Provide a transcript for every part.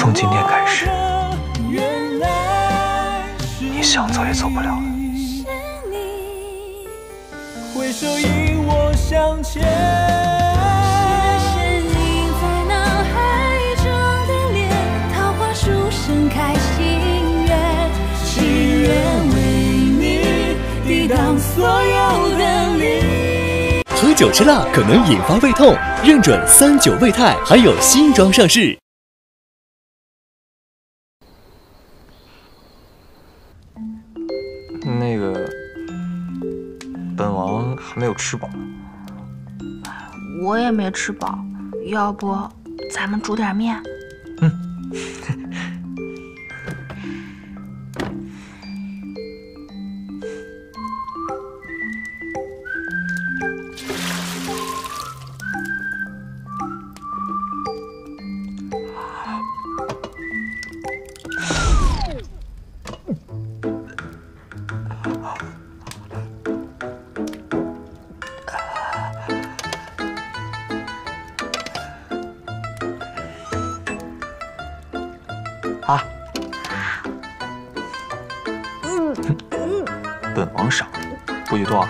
从今天开始，你想走也走不了了。挥手引我向前。喝酒吃辣可能引发胃痛，认准三九胃泰，还有新装上市。本王还没有吃饱。我也没吃饱，要不咱们煮点面？啊！本王赏，不许动啊！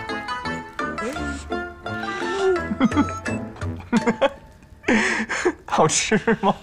好吃吗？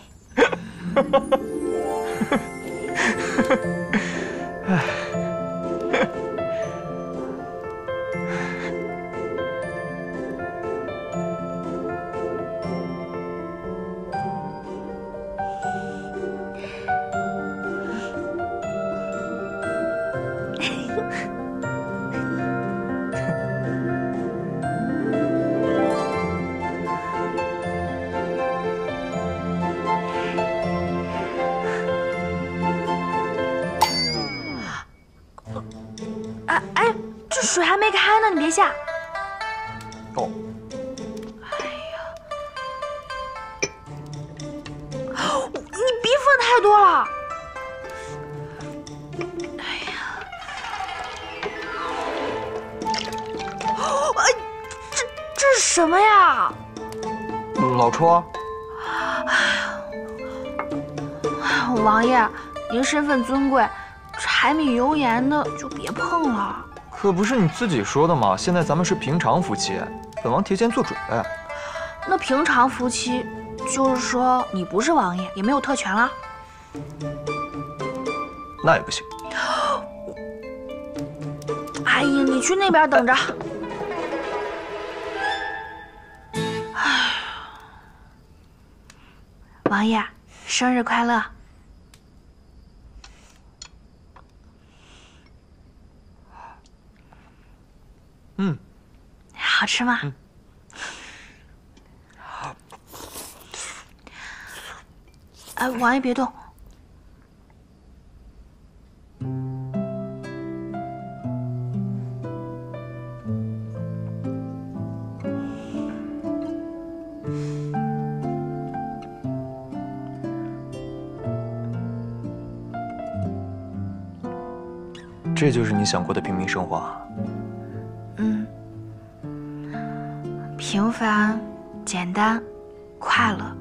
身份尊贵，柴米油盐的就别碰了。可不是你自己说的吗？现在咱们是平常夫妻，本王提前做准备。那平常夫妻，就是说你不是王爷，也没有特权了。那也不行。哎呀，你去那边等着。哎，王爷，生日快乐！嗯，好吃吗？哎，王爷别动。这就是你想过的平民生活啊？平凡、简单、快乐。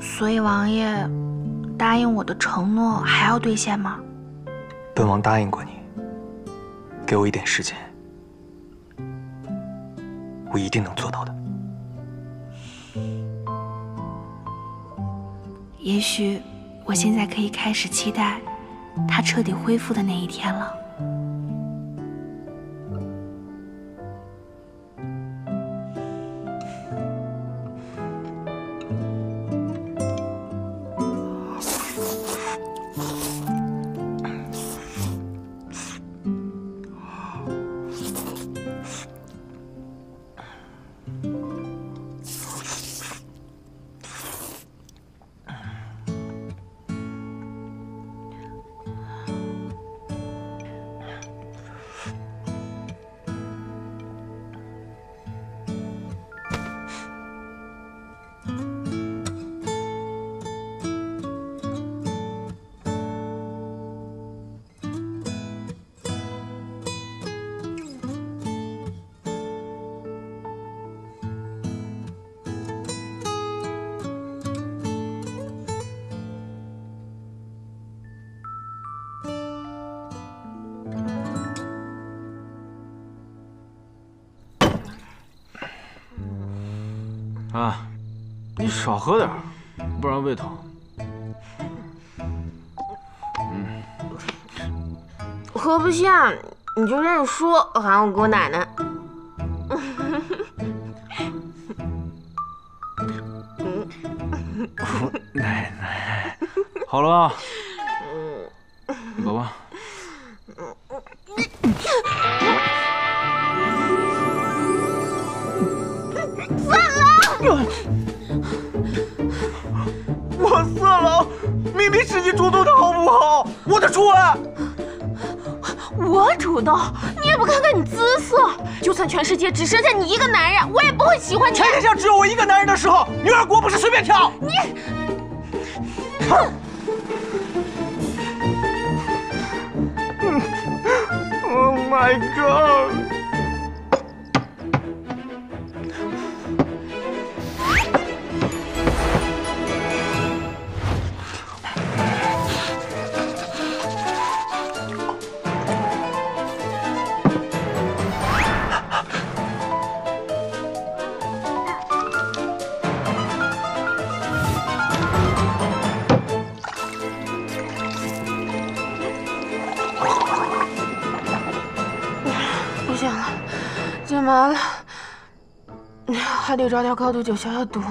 所以王爷答应我的承诺还要兑现吗？本王答应过你，给我一点时间，我一定能做到的。也许我现在可以开始期待他彻底恢复的那一天了。少喝点，不然胃疼。喝不下你就认输，喊我姑奶奶。奶奶，好了啊，走吧。主动，你也不看看你姿色，就算全世界只剩下你一个男人，我也不会喜欢你。全天下只有我一个男人的时候，女儿国不是随便挑。你，Oh my god！找点高度酒消消毒。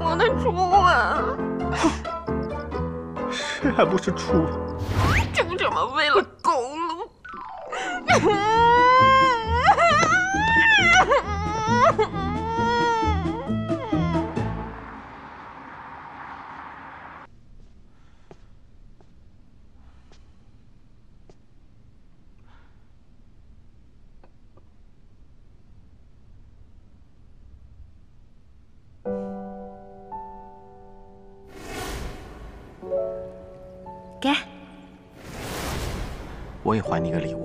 我的初吻，谁还不是初吻？就这么为了狗路。我也还你一个礼物。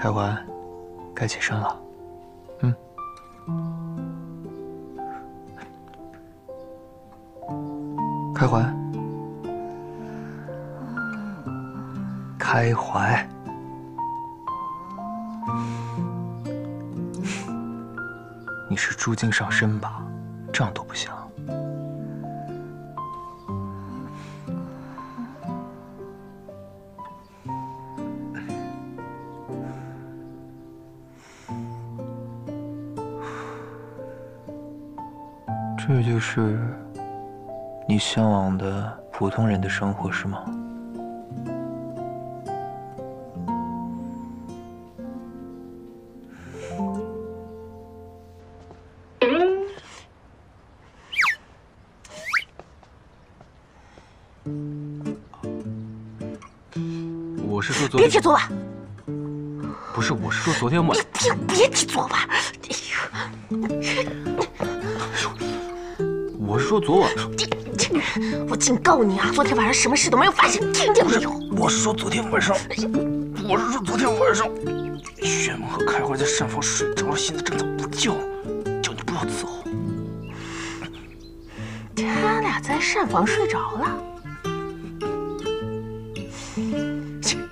开怀，该起身了。嗯。开怀，开怀，你是猪精上身吧？这样都不行。是你向往的普通人的生活，是吗？我是说昨天，别提昨晚，不是，我是说昨天晚。别别提昨晚。我是说昨晚。我警告你啊，昨天晚上什么事都没有发生，听见没有？我是说昨天晚上，我是说昨天晚上，轩梦和开怀在膳房睡着了，现在正在补觉，叫你不要伺候。他俩在膳房睡着了，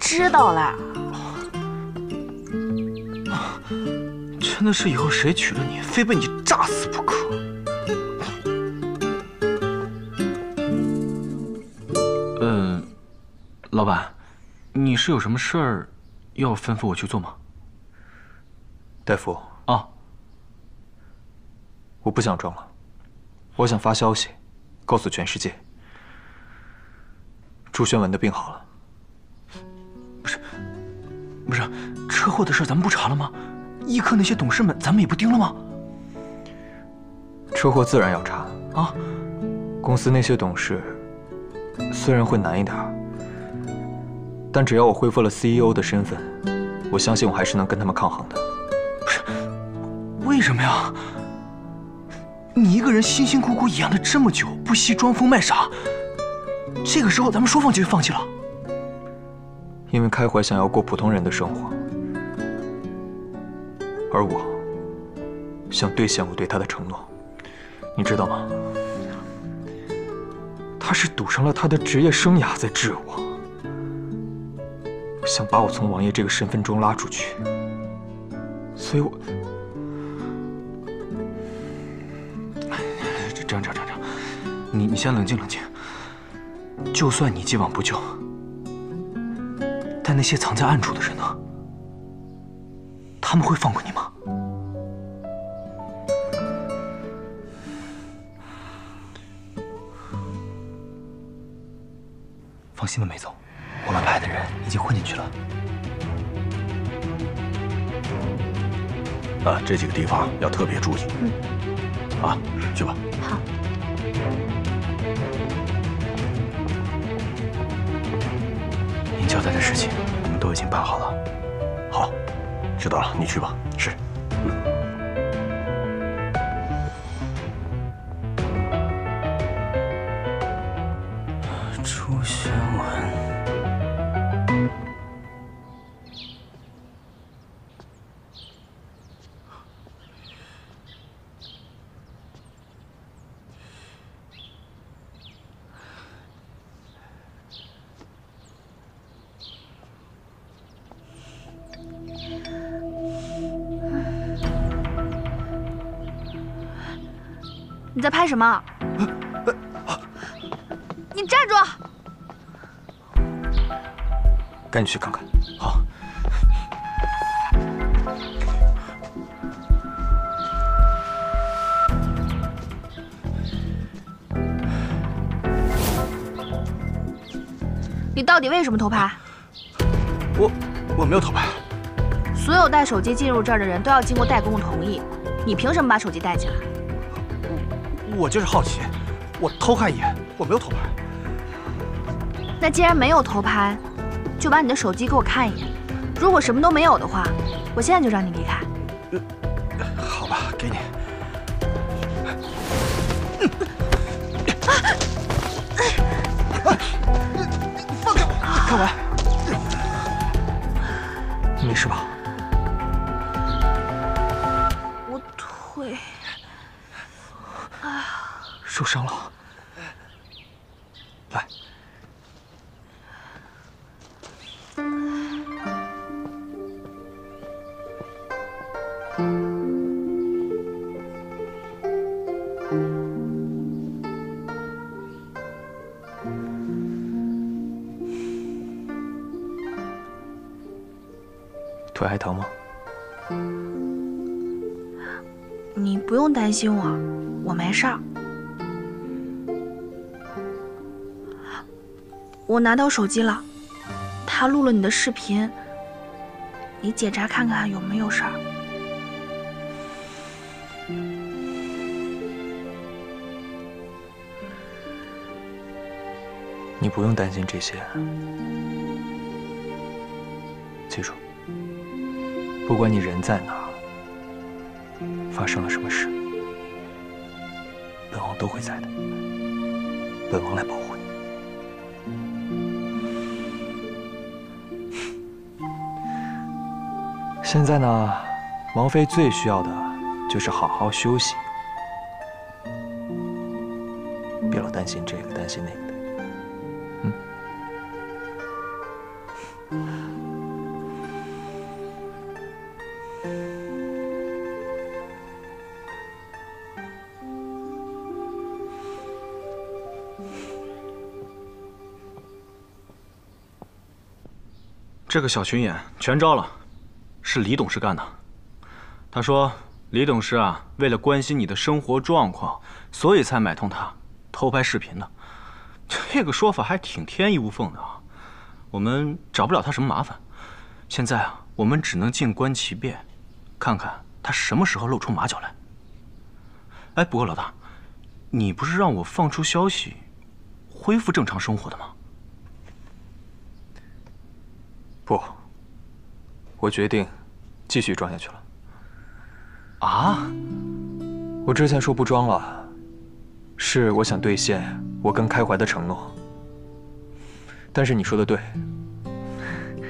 知道了。真的是以后谁娶了你，非被你炸死不可。老板，你是有什么事儿要吩咐我去做吗？大夫，啊，我不想装了，我想发消息，告诉全世界，朱宣文的病好了。不是，不是车祸的事咱们不查了吗？医科那些董事们咱们也不盯了吗？车祸自然要查啊。公司那些董事虽然会难一点，但只要我恢复了 CEO 的身份，我相信我还是能跟他们抗衡的。不是，为什么呀？你一个人辛辛苦苦养了这么久，不惜装疯卖傻，这个时候咱们说放弃就放弃了？因为开怀想要过普通人的生活，而我想兑现我对他的承诺，你知道吗？他是赌上了他的职业生涯在治我，想把我从王爷这个身份中拉出去，所以我……这这样这样这样，你你先冷静冷静。就算你既往不咎。但那些藏在暗处的人呢？他们会放过你吗？放心吧，梅总，的人已经混进去了。啊，这几个地方要特别注意。嗯。啊，去吧。好。您交代的事情，我们都已经办好了。好，知道了，你去吧。你在拍什么？你站住！赶紧去看看。好。你到底为什么偷拍？我我没有偷拍。所有带手机进入这儿的人都要经过戴公公同意，你凭什么把手机带进来？我就是好奇，我偷看一眼，我没有偷拍。那既然没有偷拍，就把你的手机给我看一眼。如果什么都没有的话，我现在就让你离开。腿还疼吗？你不用担心我，我没事儿。我拿到手机了，他录了你的视频，你检查看看有没有事儿。你不用担心这些，记住，不管你人在哪，发生了什么事，本王都会在的，本王来保护你。现在呢，王妃最需要的就是好好休息，别老担心这个担心那个。的，这个小群演全招了，是李董事干的。他说李董事啊，为了关心你的生活状况，所以才买通他偷拍视频的。这个说法还挺天衣无缝的啊。我们找不了他什么麻烦，现在啊，我们只能静观其变，看看他什么时候露出马脚来。哎，不过老大，你不是让我放出消息，恢复正常生活的吗？不，我决定继续装下去了。啊？我之前说不装了，是我想兑现我跟开怀的承诺。但是你说的对，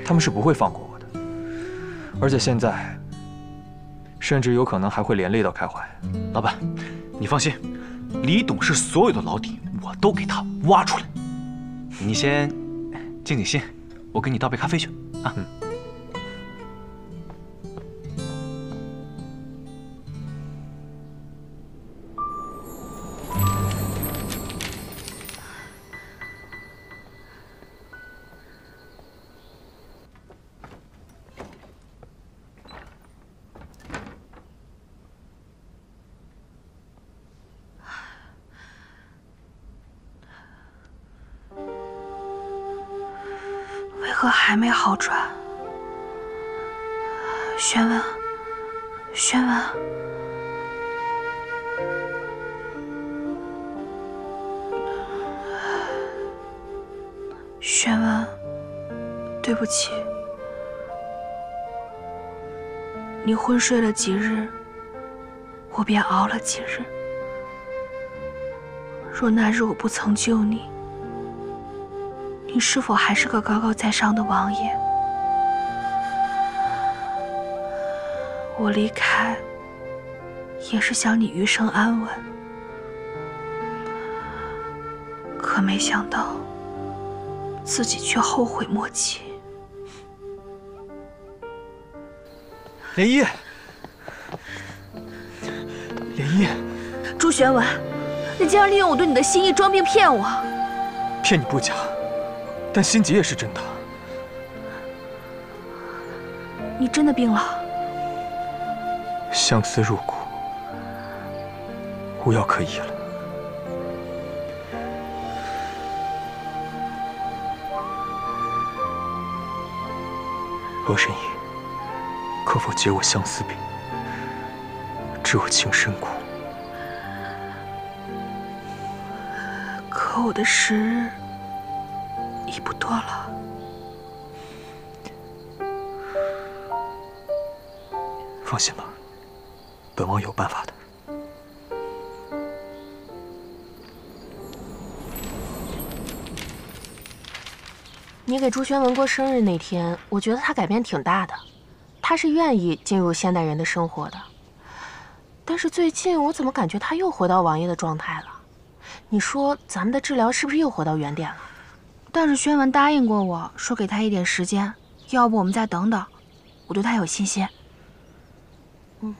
他们是不会放过我的，而且现在甚至有可能还会连累到开怀。老板，你放心，李董事所有的老底我都给他挖出来。你先静静心，我给你倒杯咖啡去。啊，嗯。何还没好转？宣文，宣文，宣文，对不起，你昏睡了几日，我便熬了几日。若那日我不曾救你，你是否还是个高高在上的王爷？我离开，也是想你余生安稳。可没想到，自己却后悔莫及。莲漪，莲漪，朱玄文，你竟然利用我对你的心意装病骗我！骗你不假，但心急也是真的。你真的病了？相思入骨，无药可医了。罗神医，可否解我相思病，治我情深苦？可我的时日已不多了。放心吧，本王有办法的。你给朱宣文过生日那天，我觉得他改变挺大的，他是愿意进入现代人的生活的。但是最近我怎么感觉他又回到王爷的状态了？你说咱们的治疗是不是又回到原点了？但是宣文答应过我说给他一点时间，要不我们再等等，我对他有信心。嗯。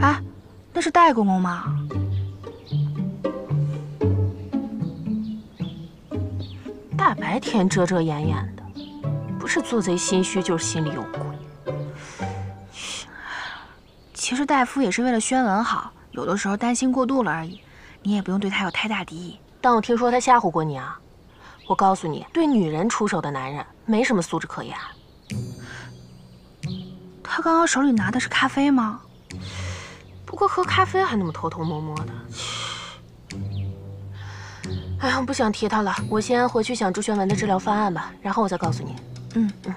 哎，那是戴公公吗？大白天遮遮掩掩的，不是做贼心虚，就是心里有鬼。其实大夫也是为了宣文好，有的时候担心过度了而已。你也不用对他有太大敌意。但我听说他吓唬过你啊！我告诉你，对女人出手的男人没什么素质可言。他刚刚手里拿的是咖啡吗？不过喝咖啡还那么偷偷摸摸的。哎呀，我不想提他了，我先回去想朱玄文的治疗方案吧，然后我再告诉你。嗯嗯。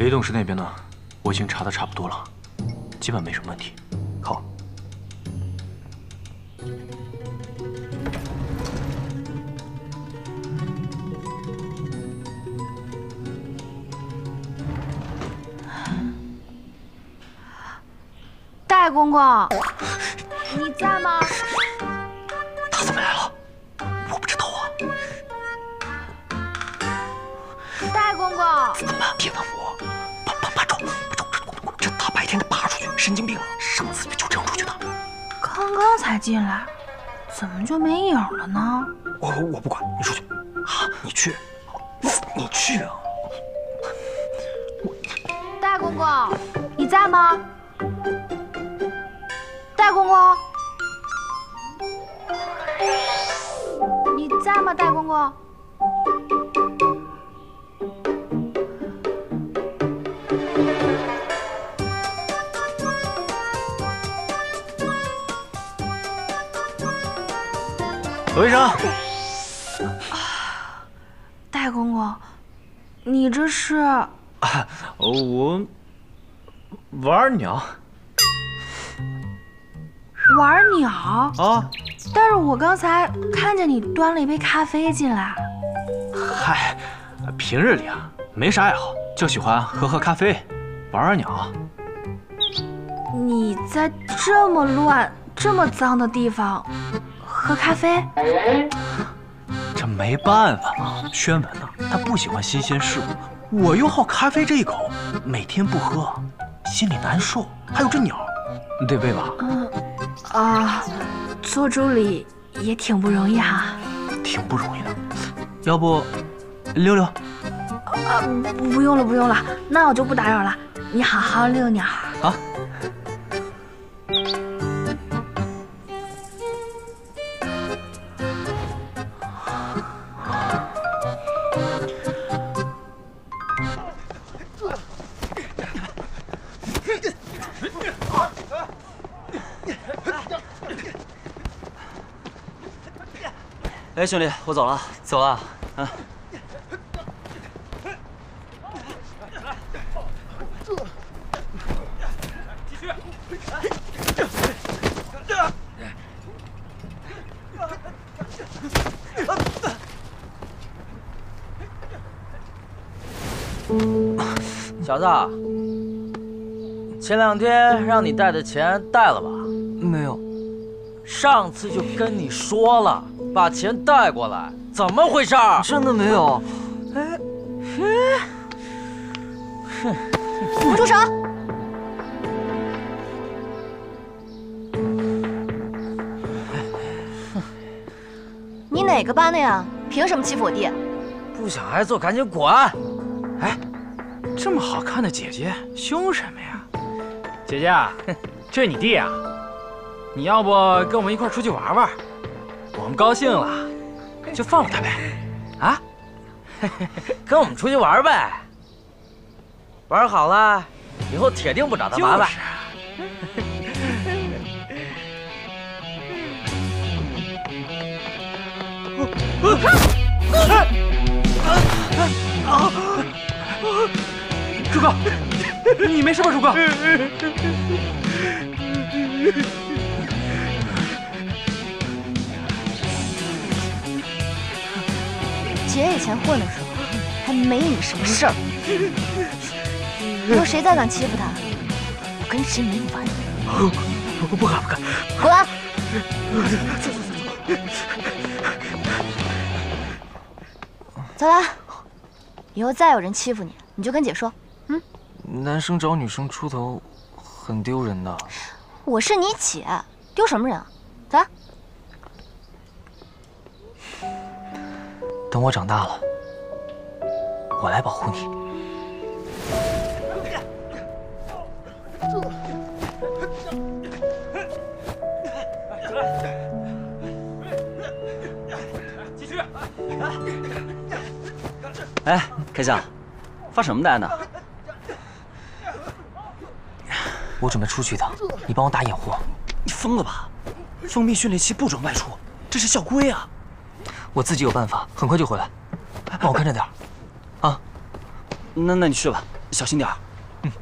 雷董事那边呢，我已经查的差不多了，基本没什么问题。好。戴公公，你在吗？才进来，怎么就没影了呢？我我不管，你出去。好，你去，你去啊！戴公公，你在吗？戴公公，你在吗？戴公公，罗医生，戴公公，你这是？哦，我玩鸟玩鸟？啊。但是我刚才看见你端了一杯咖啡进来。嗨，平日里啊没啥爱好，就喜欢喝喝咖啡，玩玩鸟。你在这么乱、这么脏的地方喝咖啡？这没办法嘛，宣文呐，他不喜欢新鲜事物，我又好咖啡这一口，每天不喝，心里难受。还有这鸟，你得喂吧？嗯，啊，做助理也挺不容易哈。挺不容易的，要不溜溜？啊，不用了，不用了，那我就不打扰了。你好好遛鸟。好。哎，兄弟，我走了，走了。嗯。继续。小子，前两天让你带的钱带了吧？没有。上次就跟你说了，把钱带过来，怎么回事？真的没有。哎，哼！我住手！你哪个班的呀？凭什么欺负我弟？不想挨揍赶紧滚！哎，这么好看的姐姐，凶什么呀？姐姐啊，这是你弟啊。你要不跟我们一块出去玩玩？我们高兴了，就放了他呗。啊，跟我们出去玩呗。玩好了，以后铁定不找他麻烦。朱哥，你没事吧，朱哥？姐以前混的时候还没你什么事儿，以后谁再敢欺负她，我跟谁没完！不不敢不敢，滚！走走走走，走了。以后再有人欺负你，你就跟姐说，嗯。男生找女生出头，很丢人的。我是你姐，丢什么人啊？走。等我长大了，我来保护你。继续。哎，开相，发什么呆呢？我准备出去一趟，你帮我打掩护。你疯了吧？封闭训练期不准外出，这是校规啊。我自己有办法，很快就回来。帮我看着点啊。那那你去吧，小心点嗯。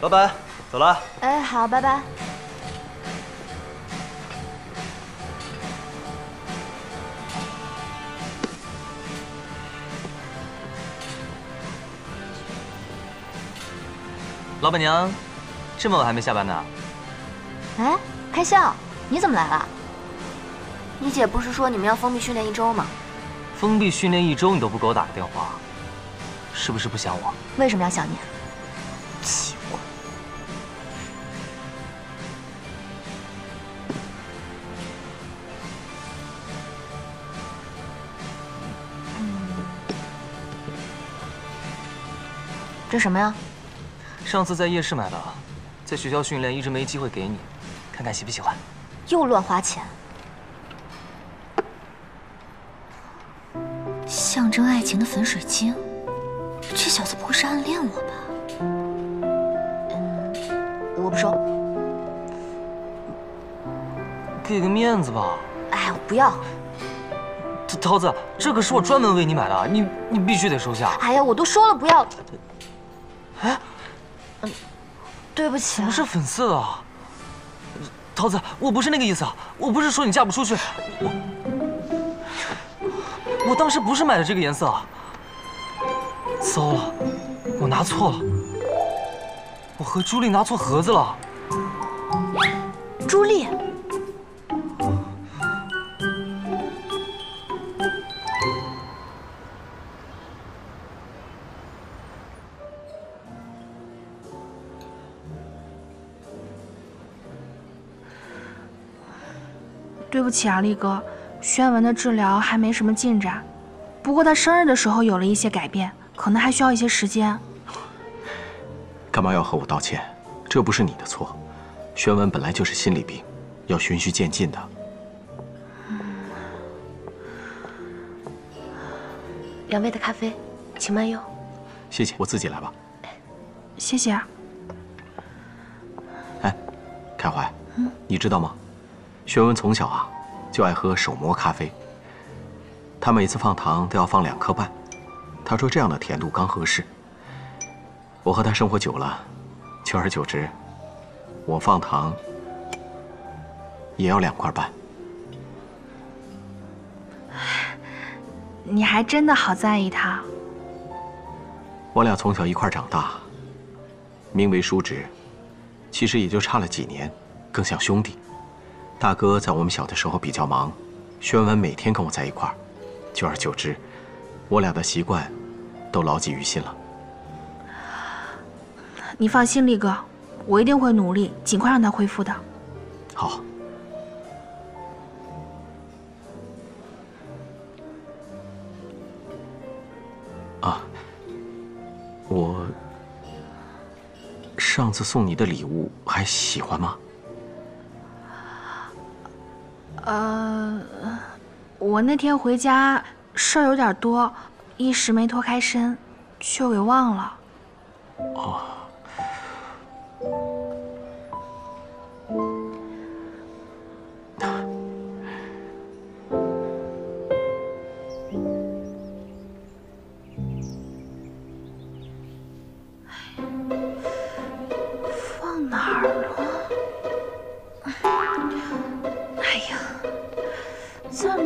老板，走了。哎，好，拜拜。老板娘，这么晚还没下班呢？哎，开笑，你怎么来了？你姐不是说你们要封闭训练一周吗？封闭训练一周，你都不给我打个电话，是不是不想我？为什么要想你？奇怪。这什么呀？上次在夜市买的，在学校训练一直没机会给你，看看喜不喜欢。又乱花钱，象征爱情的粉水晶，这小子不会是暗恋我吧？嗯，我不收。给个面子吧。哎，我不要。桃子，这可是我专门为你买的，你你必须得收下。哎呀，我都说了不要。哎，嗯，对不起。怎么是粉色啊？桃子，我不是那个意思啊！我不是说你嫁不出去，我我当时不是买的这个颜色。糟了，我拿错了，我和朱莉拿错盒子了。朱莉。不起啊，力哥，宣文的治疗还没什么进展，不过他生日的时候有了一些改变，可能还需要一些时间。干嘛要和我道歉？这不是你的错，宣文本来就是心理病，要循序渐进的。两位的咖啡，请慢用。谢谢，我自己来吧。谢谢啊。哎，凯怀，你知道吗？轩文从小啊，就爱喝手磨咖啡。他每次放糖都要放两颗半，他说这样的甜度刚合适。我和他生活久了，久而久之，我放糖也要两块半。你还真的好在意他。我俩从小一块长大，名为叔侄，其实也就差了几年，更像兄弟。大哥在我们小的时候比较忙，轩文每天跟我在一块儿，久而久之，我俩的习惯都牢记于心了。你放心，力哥，我一定会努力，尽快让他恢复的。好。啊，我上次送你的礼物还喜欢吗？呃，我那天回家事儿有点多，一时没脱开身，就给忘了。哦。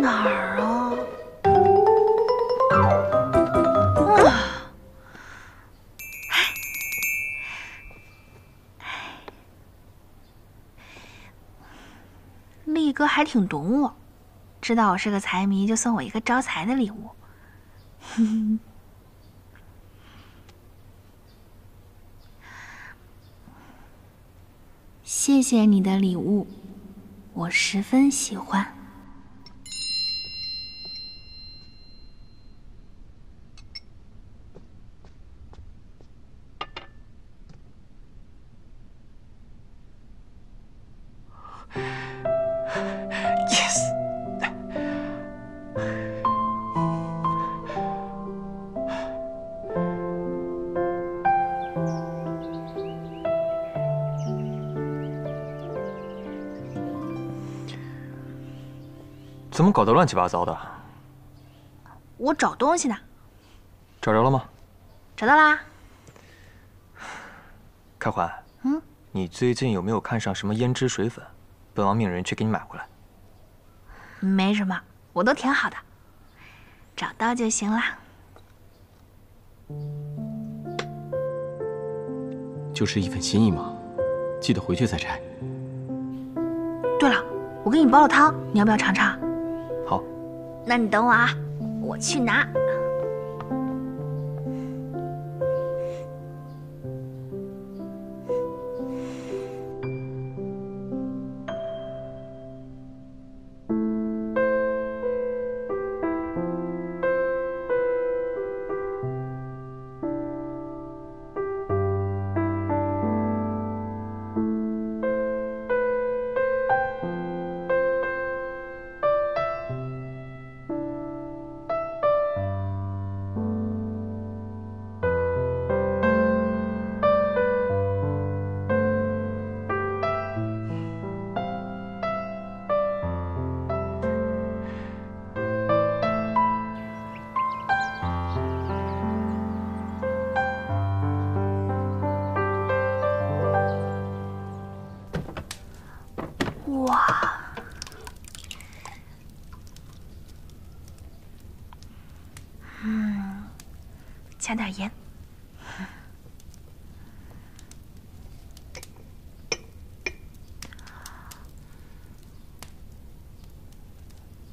哪儿啊？啊！力哥还挺懂我，知道我是个财迷，就送我一个招财的礼物。谢谢你的礼物，我十分喜欢。搞得乱七八糟的？我找东西呢，找着了吗？找到啦。开怀，你最近有没有看上什么胭脂水粉？本王命人去给你买回来。没什么，我都挺好的，找到就行了。就是一份心意嘛，记得回去再拆。对了，我给你煲了汤，你要不要尝尝？那你等我啊，我去拿。加点盐。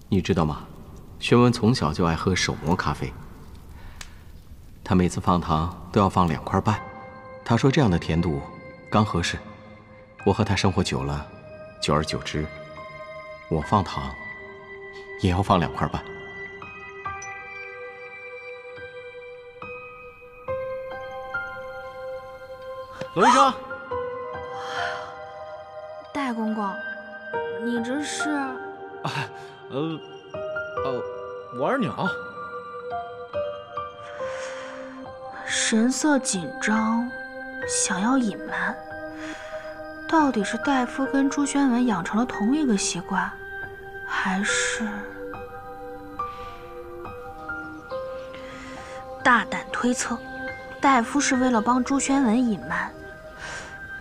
你知道吗？轩文从小就爱喝手磨咖啡，他每次放糖都要放两块半。他说这样的甜度刚合适。我和他生活久了。久而久之，我放糖也要放两块半。罗医生，戴公公，你这是？哎，呃，哦，玩鸟。神色紧张，想要隐瞒。到底是戴夫跟朱宣文养成了同一个习惯，还是大胆推测，戴夫是为了帮朱宣文隐瞒？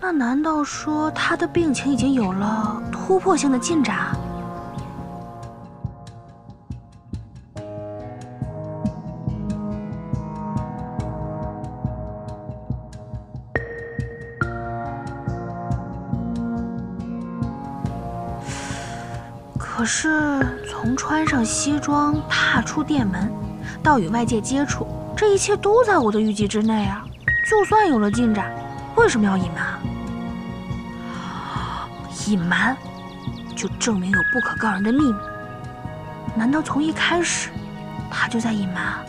那难道说他的病情已经有了突破性的进展？可是，从穿上西装、踏出店门，到与外界接触，这一切都在我的预计之内啊！就算有了进展，为什么要隐瞒？隐瞒，就证明有不可告人的秘密。难道从一开始，他就在隐瞒？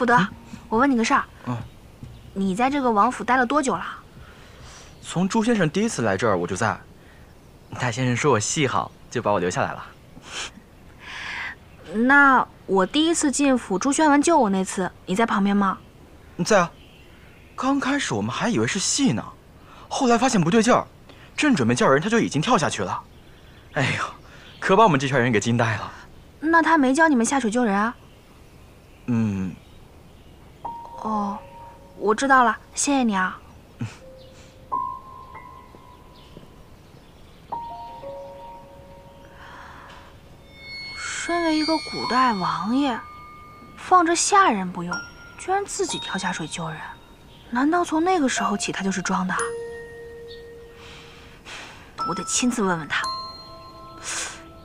福德，我问你个事儿。嗯，你在这个王府待了多久了？从朱先生第一次来这儿我就在。戴先生说我戏好，就把我留下来了。那我第一次进府，朱宣文救我那次，你在旁边吗？在啊。刚开始我们还以为是戏呢，后来发现不对劲儿，正准备叫人，他就已经跳下去了。哎呦，可把我们这圈人给惊呆了。那他没教你们下水救人啊？嗯。哦，我知道了，谢谢你啊。身为一个古代王爷，放着下人不用，居然自己跳下水救人，难道从那个时候起他就是装的？我得亲自问问他。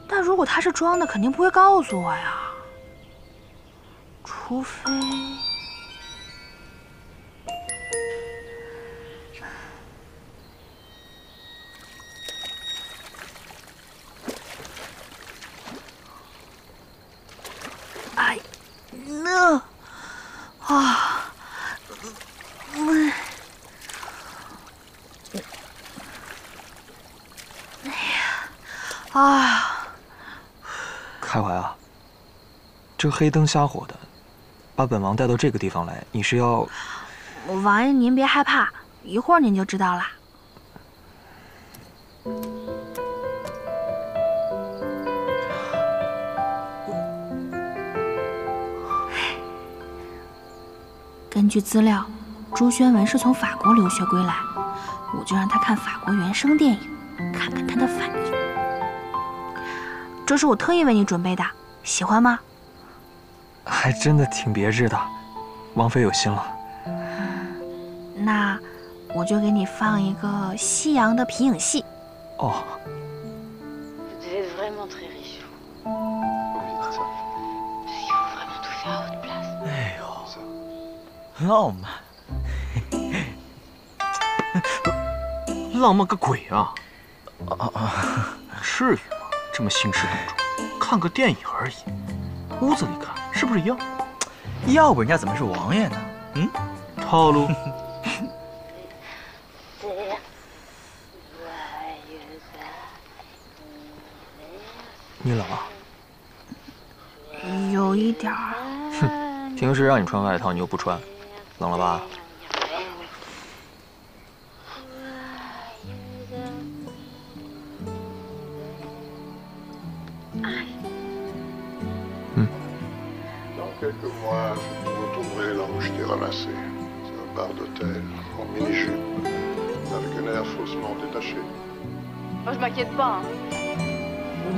但如果他是装的，肯定不会告诉我呀。除非……那啊，我哎呀，啊！开怀啊，这黑灯瞎火的，把本王带到这个地方来，你是要……王爷您别害怕，一会儿您就知道了。根据资料，朱宣文是从法国留学归来，我就让他看法国原声电影，看看他的反应。这是我特意为你准备的，喜欢吗？还真的挺别致的，王妃有心了。那我就给你放一个夕阳的皮影戏。哦。哎呦，浪漫，浪漫个鬼啊！啊啊！至于吗？这么兴师动众，看个电影而已，屋子里看是不是一样？要不人家怎么是王爷呢？嗯，套路。你冷啊？有一点儿。哼，平时让你穿外套你又不穿，冷了吧？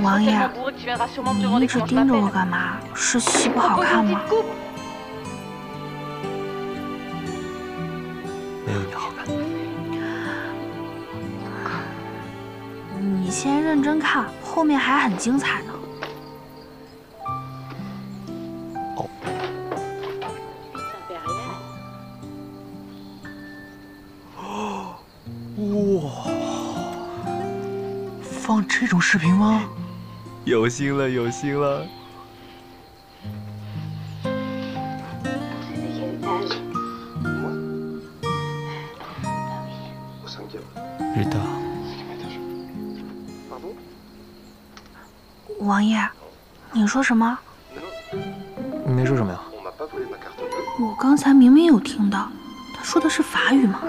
王爷你一直盯着我干嘛？是戏不好看吗？没有你好看。你先认真看后面还很精彩。有心了，有心了。日大，王爷，你说什么？你没说什么呀.我刚才明明有听到，他说的是法语吗？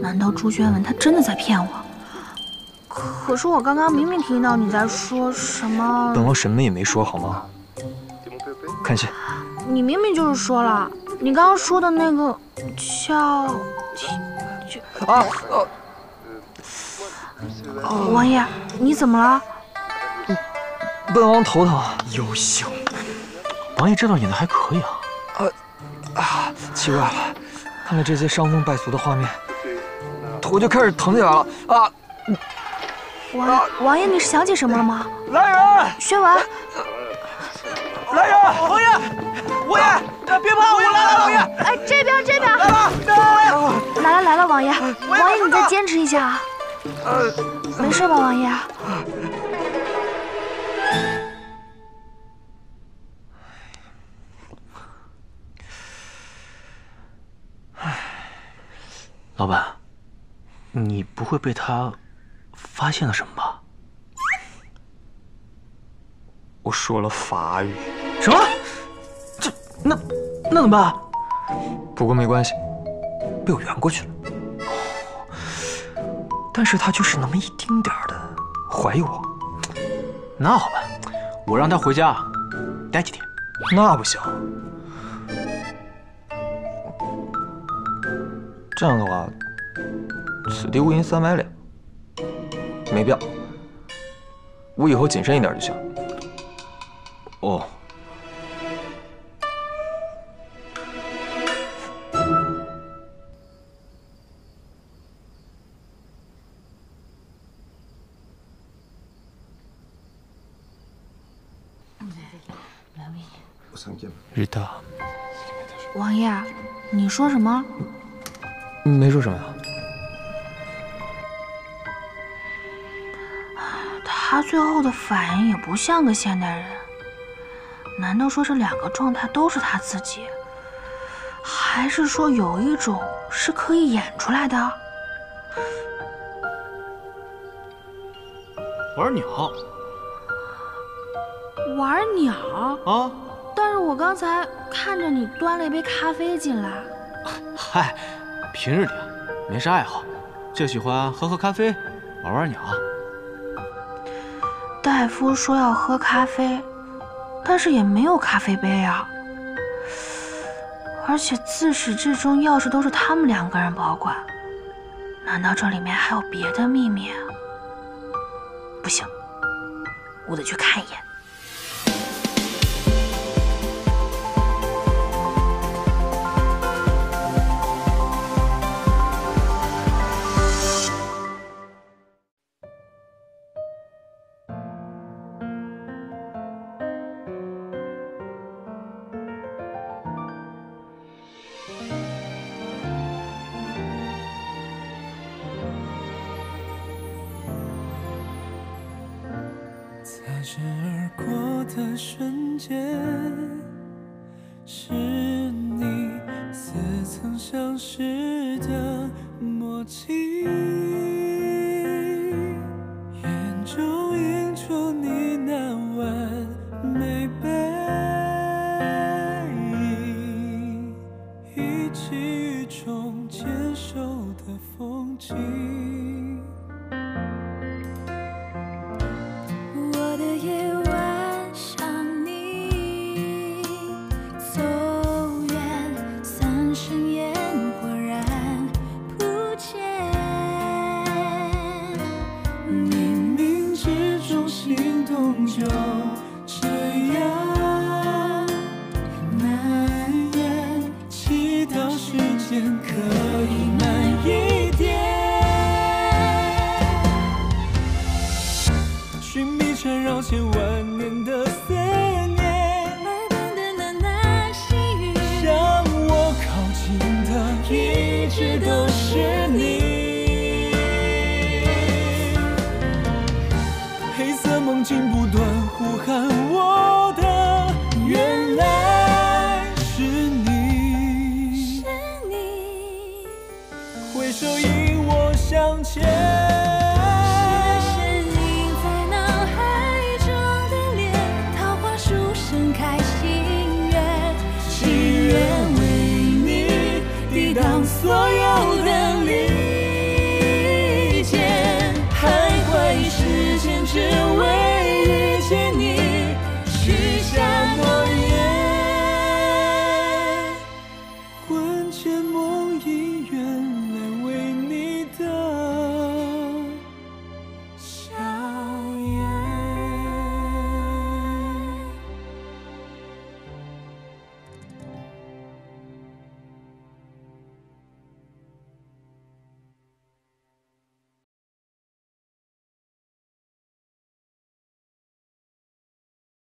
难道朱宣文他真的在骗我？可是我刚刚明明听到你在说什么，本王什么也没说，好吗看戏。你明明就是说了，你刚刚说的那个叫啊！王爷，你怎么了？本王头疼。优秀。王爷这段演的还可以啊。啊，奇怪了，看了这些伤风败俗的画面，头就开始疼起来了啊！王王爷，你是想起什么了吗？来人！宣文，来人！王爷，王爷，别怕，我来了，王爷。哎，这边这边，来了，来了，来了来了，王爷，王爷你再坚持一下啊！没事吧，王爷？老板，你不会被他发现了什么吧？我说了法语。什么？这那那怎么办？不过没关系，被我圆过去了。但是他就是那么一丁点儿的怀疑我。那好办，我让他回家待几天。那不行。这样的话，此地无银三百两，没必要。我以后谨慎一点就行。哦。日大，王爷，你说什么？没说什么呀。他最后的反应也不像个现代人，难道说这两个状态都是他自己？还是说有一种是可以演出来的？玩鸟玩鸟？啊，但是我刚才看着你端了一杯咖啡进来。嗨，平日里啊，没啥爱好，就喜欢喝喝咖啡，玩玩鸟。大夫说要喝咖啡，但是也没有咖啡杯啊。而且自始至终钥匙都是他们两个人保管，难道这里面还有别的秘密？不行，我得去看一眼。片刻